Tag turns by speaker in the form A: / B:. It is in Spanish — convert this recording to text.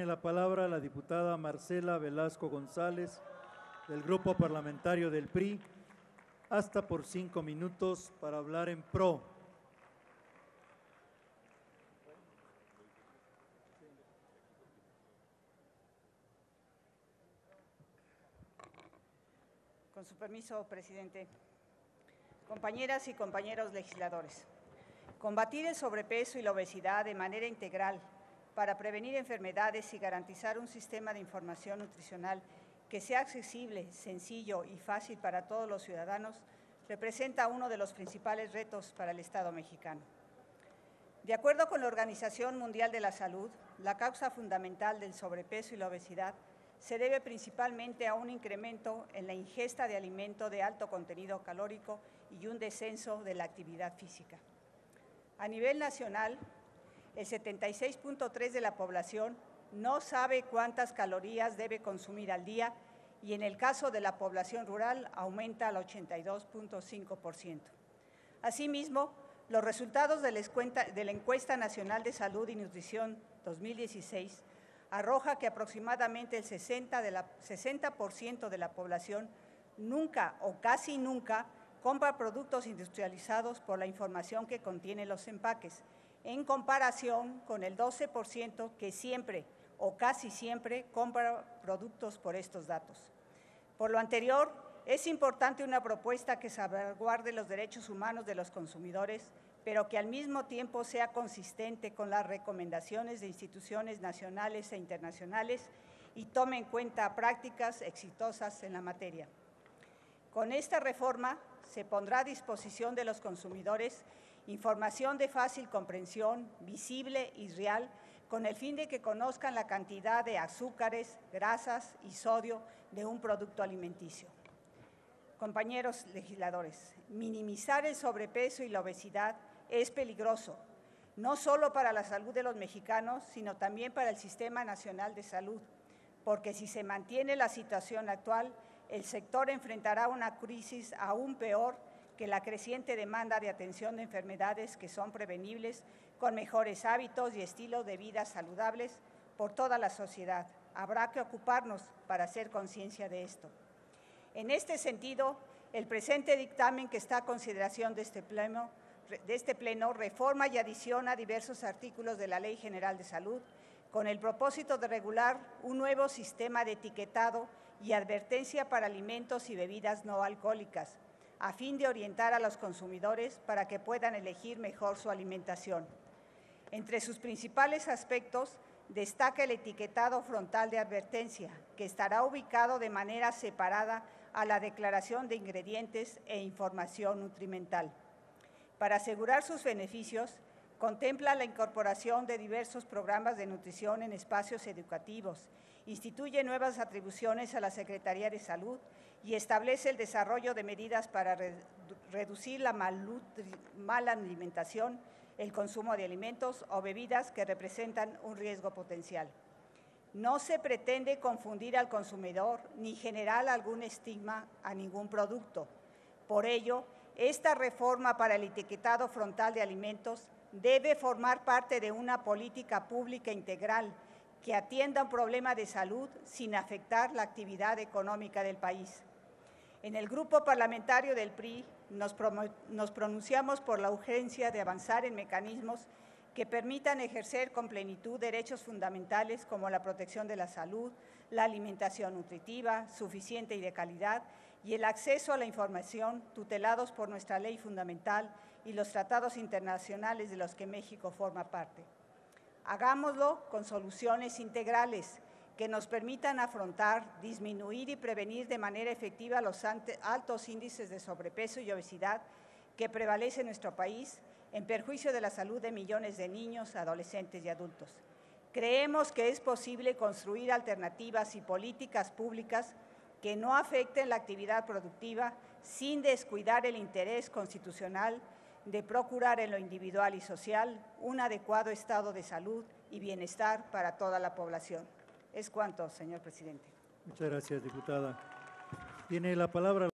A: Tiene la palabra la diputada Marcela Velasco González del Grupo Parlamentario del PRI, hasta por cinco minutos para hablar en pro.
B: Con su permiso, presidente. Compañeras y compañeros legisladores, combatir el sobrepeso y la obesidad de manera integral para prevenir enfermedades y garantizar un sistema de información nutricional que sea accesible, sencillo y fácil para todos los ciudadanos representa uno de los principales retos para el Estado mexicano. De acuerdo con la Organización Mundial de la Salud, la causa fundamental del sobrepeso y la obesidad se debe principalmente a un incremento en la ingesta de alimento de alto contenido calórico y un descenso de la actividad física. A nivel nacional, el 76.3 de la población no sabe cuántas calorías debe consumir al día y en el caso de la población rural aumenta al 82.5%. Asimismo, los resultados de la, Encuesta Nacional de Salud y Nutrición 2016 arroja que aproximadamente el 60%, de la, 60 de la población nunca o casi nunca compra productos industrializados por la información que contienen los empaques, en comparación con el 12% que siempre o casi siempre compra productos por estos datos. Por lo anterior, es importante una propuesta que salvaguarde los derechos humanos de los consumidores, pero que al mismo tiempo sea consistente con las recomendaciones de instituciones nacionales e internacionales y tome en cuenta prácticas exitosas en la materia. Con esta reforma se pondrá a disposición de los consumidores información de fácil comprensión, visible y real, con el fin de que conozcan la cantidad de azúcares, grasas y sodio de un producto alimenticio. Compañeros legisladores, minimizar el sobrepeso y la obesidad es peligroso, no solo para la salud de los mexicanos, sino también para el Sistema Nacional de Salud, porque si se mantiene la situación actual, el sector enfrentará una crisis aún peor que la creciente demanda de atención de enfermedades que son prevenibles con mejores hábitos y estilos de vida saludables por toda la sociedad. Habrá que ocuparnos para hacer conciencia de esto. En este sentido, el presente dictamen que está a consideración de este, pleno, de este pleno reforma y adiciona diversos artículos de la Ley General de Salud con el propósito de regular un nuevo sistema de etiquetado y advertencia para alimentos y bebidas no alcohólicas, a fin de orientar a los consumidores para que puedan elegir mejor su alimentación. Entre sus principales aspectos destaca el etiquetado frontal de advertencia, que estará ubicado de manera separada a la declaración de ingredientes e información nutrimental. Para asegurar sus beneficios, contempla la incorporación de diversos programas de nutrición en espacios educativos, instituye nuevas atribuciones a la Secretaría de Salud y establece el desarrollo de medidas para reducir la mala alimentación, el consumo de alimentos o bebidas que representan un riesgo potencial. No se pretende confundir al consumidor ni generar algún estigma a ningún producto. Por ello, esta reforma para el etiquetado frontal de alimentos debe formar parte de una política pública integral que atienda un problema de salud sin afectar la actividad económica del país. En el grupo parlamentario del PRI nos, pronunciamos por la urgencia de avanzar en mecanismos que permitan ejercer con plenitud derechos fundamentales como la protección de la salud, la alimentación nutritiva, suficiente y de calidad, y el acceso a la información tutelados por nuestra ley fundamental y los tratados internacionales de los que México forma parte. Hagámoslo con soluciones integrales que nos permitan afrontar, disminuir y prevenir de manera efectiva los altos índices de sobrepeso y obesidad que prevalece en nuestro país en perjuicio de la salud de millones de niños, adolescentes y adultos. Creemos que es posible construir alternativas y políticas públicas que no afecten la actividad productiva sin descuidar el interés constitucional de procurar en lo individual y social un adecuado estado de salud y bienestar para toda la población. Es cuanto, señor presidente.
A: Muchas gracias, diputada. Tiene la palabra